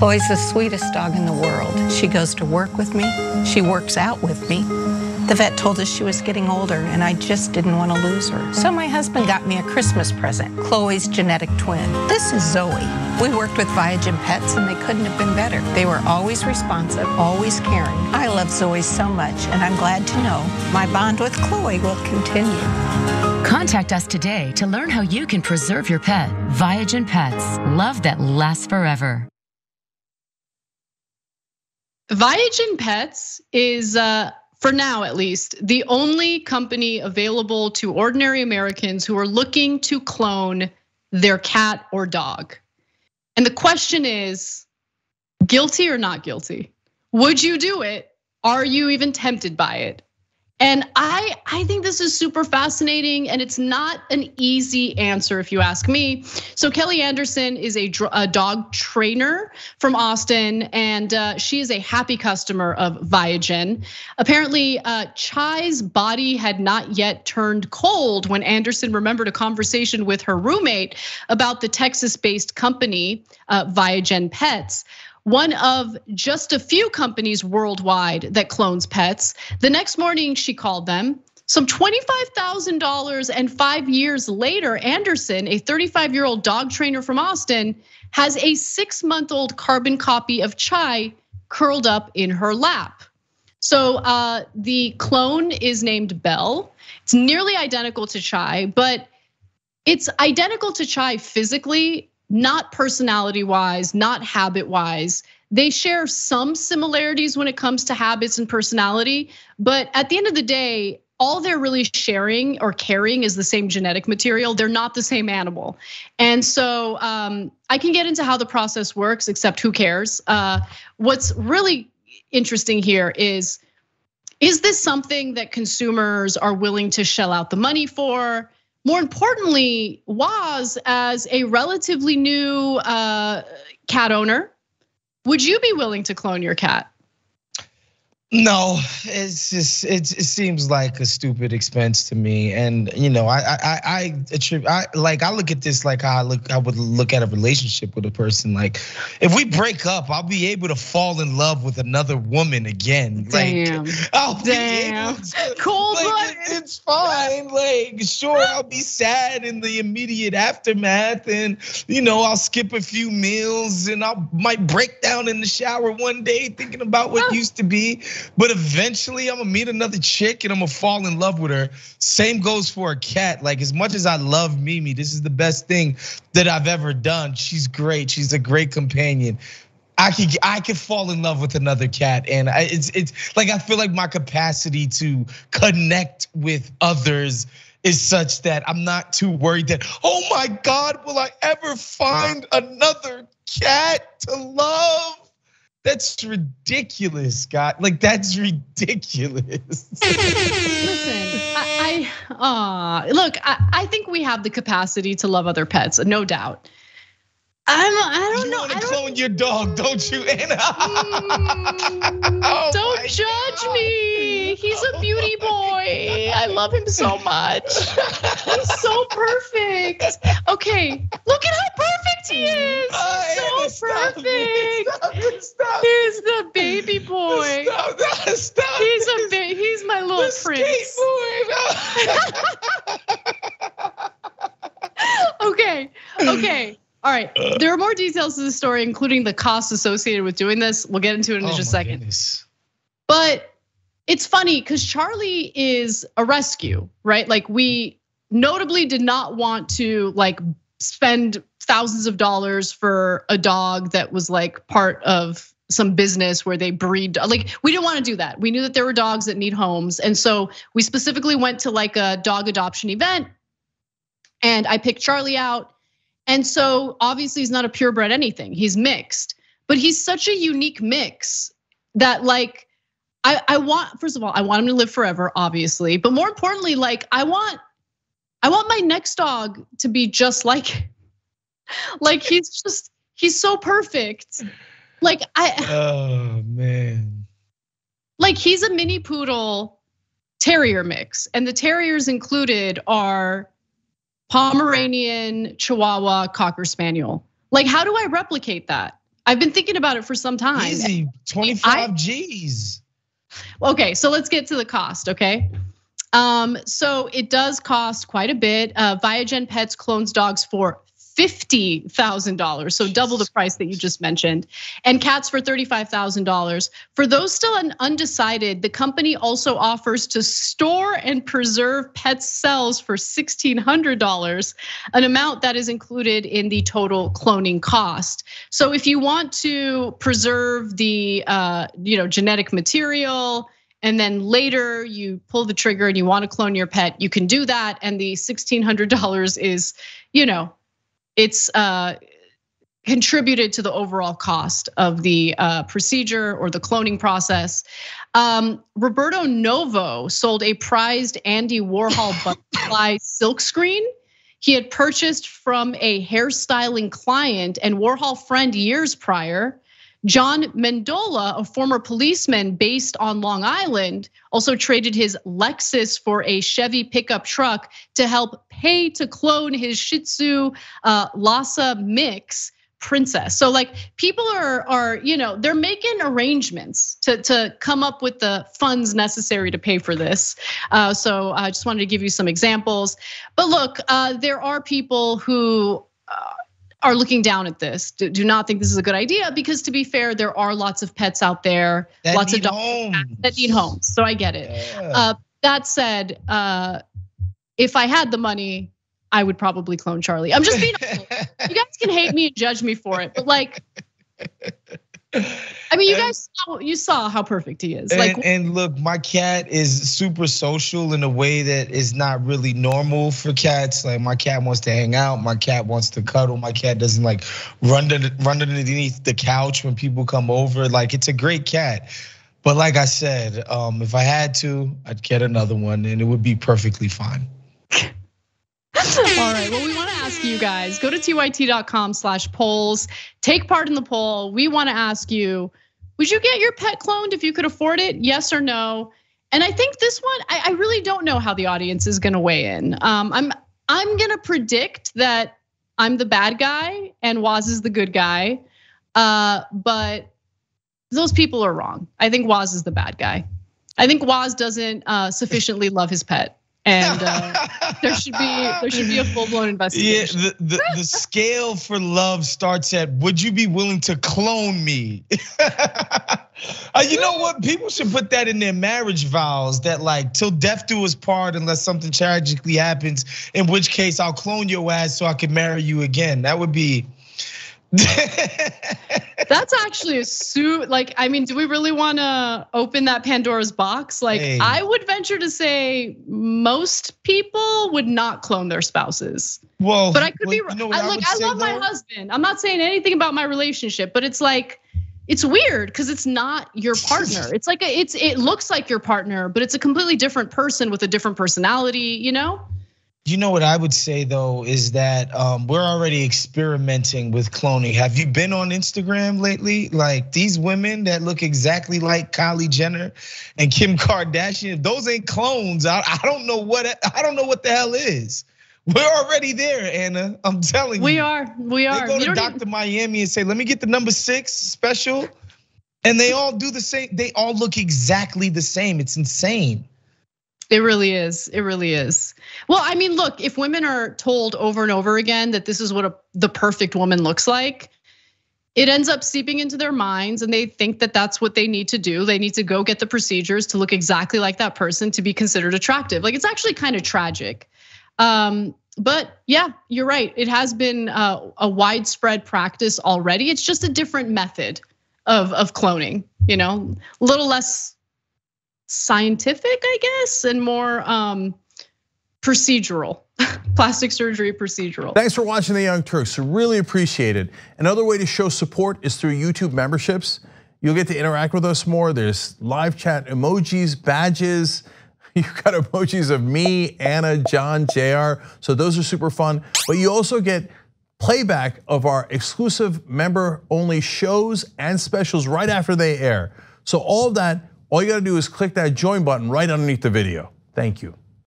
Chloe's the sweetest dog in the world. She goes to work with me. She works out with me. The vet told us she was getting older and I just didn't want to lose her. So my husband got me a Christmas present, Chloe's genetic twin. This is Zoey. We worked with Viagen Pets and they couldn't have been better. They were always responsive, always caring. I love Zoey so much and I'm glad to know my bond with Chloe will continue. Contact us today to learn how you can preserve your pet. Viagen Pets, love that lasts forever. Viagen Pets is, uh, for now at least, the only company available to ordinary Americans who are looking to clone their cat or dog. And the question is guilty or not guilty? Would you do it? Are you even tempted by it? And I, I think this is super fascinating and it's not an easy answer if you ask me. So Kelly Anderson is a, a dog trainer from Austin and uh, she is a happy customer of Viagen. Apparently uh, Chai's body had not yet turned cold when Anderson remembered a conversation with her roommate about the Texas-based company uh, Viagen Pets one of just a few companies worldwide that clones pets. The next morning, she called them. Some $25,000 and five years later, Anderson, a 35 year old dog trainer from Austin, has a six month old carbon copy of Chai curled up in her lap. So uh, the clone is named Belle. It's nearly identical to Chai, but it's identical to Chai physically not personality wise, not habit wise. They share some similarities when it comes to habits and personality, but at the end of the day, all they're really sharing or carrying is the same genetic material. They're not the same animal. And so um, I can get into how the process works, except who cares? Uh, what's really interesting here is is this something that consumers are willing to shell out the money for? More importantly, Waz, as a relatively new uh, cat owner, would you be willing to clone your cat? No, it's just it, it seems like a stupid expense to me, and you know, I I I attribute I like I look at this like how I look I would look at a relationship with a person. Like, if we break up, I'll be able to fall in love with another woman again. Damn. Like, I'll Damn. cool, like, it, it's fine. Like, sure, I'll be sad in the immediate aftermath, and you know, I'll skip a few meals, and I might break down in the shower one day thinking about what ah. used to be. But eventually, I'm gonna meet another chick and I'm gonna fall in love with her. Same goes for a cat. Like as much as I love Mimi, this is the best thing that I've ever done. She's great. She's a great companion. I could I could fall in love with another cat, and it's it's like I feel like my capacity to connect with others is such that I'm not too worried that oh my God, will I ever find another cat to love? That's ridiculous, Scott. Like that's ridiculous. Listen, I, I uh, look. I, I think we have the capacity to love other pets, no doubt. I'm, I don't you know. You want to clone your dog, don't you, Ana? Mm, oh don't judge God. me. He's a beauty boy. I love him so much. He's so perfect. Okay, look at how perfect he is. He's so perfect. Boy. Stop, stop He's a he's my little the prince. boy. okay, okay. All right, uh. there are more details to the story, including the costs associated with doing this. We'll get into it in oh just a oh second. Goodness. But it's funny because Charlie is a rescue, right? Like we notably did not want to like spend thousands of dollars for a dog that was like part of some business where they breed like we didn't want to do that we knew that there were dogs that need homes and so we specifically went to like a dog adoption event and i picked charlie out and so obviously he's not a purebred anything. He's mixed, but he's such a unique mix that like I, I want first of all I want him to live forever, obviously, but more importantly, like I want I want my next dog to be just like like he's just he's so perfect. Like I Oh man. Like he's a mini poodle terrier mix and the terriers included are Pomeranian, Chihuahua, Cocker Spaniel. Like, how do I replicate that? I've been thinking about it for some time. Easy, 25 I, G's. Okay, so let's get to the cost, okay? Um, so it does cost quite a bit. Uh, Viagen Pets clones dogs for $50,000, so double the price that you just mentioned, and cats for $35,000. For those still undecided, the company also offers to store and preserve pet cells for $1,600, an amount that is included in the total cloning cost. So if you want to preserve the uh, you know genetic material, and then later you pull the trigger and you want to clone your pet, you can do that. And the $1,600 is, you know, it's uh, contributed to the overall cost of the uh, procedure or the cloning process. Um, Roberto Novo sold a prized Andy Warhol butterfly silkscreen. He had purchased from a hairstyling client and Warhol friend years prior. John Mendola, a former policeman based on Long Island, also traded his Lexus for a Chevy pickup truck to help pay to clone his Shih Tzu uh, Lhasa mix princess. So like people are are you know they're making arrangements to to come up with the funds necessary to pay for this. Uh, so I just wanted to give you some examples. But look, uh, there are people who uh, are looking down at this. Do, do, not think this is a good idea because, to be fair, there are lots of pets out there, that lots of dogs that need homes. So I get it. Yeah. Uh, that said, uh, if I had the money, I would probably clone Charlie. I'm just being. you guys can hate me and judge me for it, but like. I mean, you guys saw, you saw how perfect he is. Like, and, and, look, my cat is super social in a way that is not really normal for cats. Like my cat wants to hang out, my cat wants to cuddle, my cat doesn't like run to, run underneath the couch when people come over. Like it's a great cat. But like I said, um, if I had to, I'd get another one, and it would be perfectly fine. All right. Well, we want to ask you guys go to tyt.com slash polls, take part in the poll. We want to ask you would you get your pet cloned if you could afford it? Yes or no? And I think this one, I, I really don't know how the audience is going to weigh in. Um, I'm I'm going to predict that I'm the bad guy and Waz is the good guy. Uh, but those people are wrong. I think Waz is the bad guy. I think Waz doesn't uh, sufficiently love his pet and uh, there should be there should be a full blown investigation. Yeah, the, the, the scale for love starts at would you be willing to clone me? uh, you know what? People should put that in their marriage vows that like till death do us part unless something tragically happens. In which case I'll clone your ass so I can marry you again. That would be That's actually a suit. Like, I mean, do we really want to open that Pandora's box? Like, hey. I would venture to say most people would not clone their spouses. Well, but I could well, be wrong. You know I, like, I love though? my husband. I'm not saying anything about my relationship, but it's like, it's weird because it's not your partner. It's like a, it's it looks like your partner, but it's a completely different person with a different personality. You know. You know what I would say though is that um, we're already experimenting with cloning. Have you been on Instagram lately? Like these women that look exactly like Kylie Jenner and Kim Kardashian, those ain't clones. I, I don't know what I don't know what the hell is. We're already there, Ana. I'm telling we you. We are. We are. They go to Dr. Even... Miami and say, "Let me get the number six special," and they all do the same. They all look exactly the same. It's insane. It really is. It really is. Well, I mean, look, if women are told over and over again that this is what a, the perfect woman looks like, it ends up seeping into their minds and they think that that's what they need to do. They need to go get the procedures to look exactly like that person to be considered attractive. Like it's actually kind of tragic. Um, but yeah, you're right. It has been a widespread practice already. It's just a different method of of cloning, you know, a little less scientific, I guess, and more um, procedural. Plastic surgery procedural. Thanks for watching The Young Turks. Really appreciate it. Another way to show support is through YouTube memberships. You'll get to interact with us more. There's live chat emojis, badges. You've got emojis of me, Ana, John, JR. So those are super fun. But you also get playback of our exclusive member only shows and specials right after they air. So all of that all you gotta do is click that join button right underneath the video. Thank you.